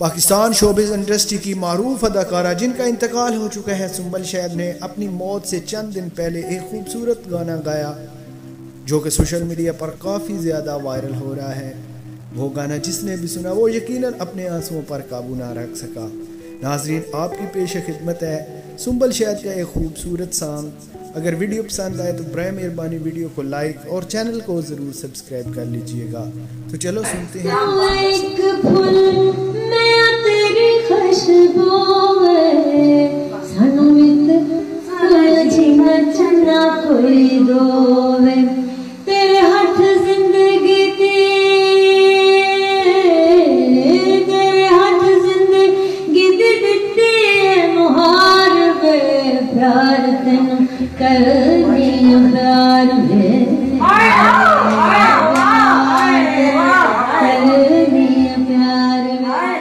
Pakistan showbiz industry की मरूफ अदाकारा, जिनका इंतकाल हो चुका है सुम्बल शहर ने, अपनी मौत से चंद दिन पहले एक खूबसूरत गाना गाया, जो कि सोशल मीडिया पर काफ़ी ज़्यादा वायरल हो रहा है। वो गाना जिसने भी सुना, वो यकीनन अपने आंसुओं पर काबू ना रख सका। नाजरीन, आपकी पेश खिदमत है सुम्बल शहर का एक खूबसूरत सॉन्ग अगर वीडियो पसंद आए तो बर मेहरबानी वीडियो को लाइक और चैनल को ज़रूर सब्सक्राइब कर लीजिएगा। तो चलो सुनते हैं। प्यार तेन कर दिया प्यार में। कर दिया प्यार में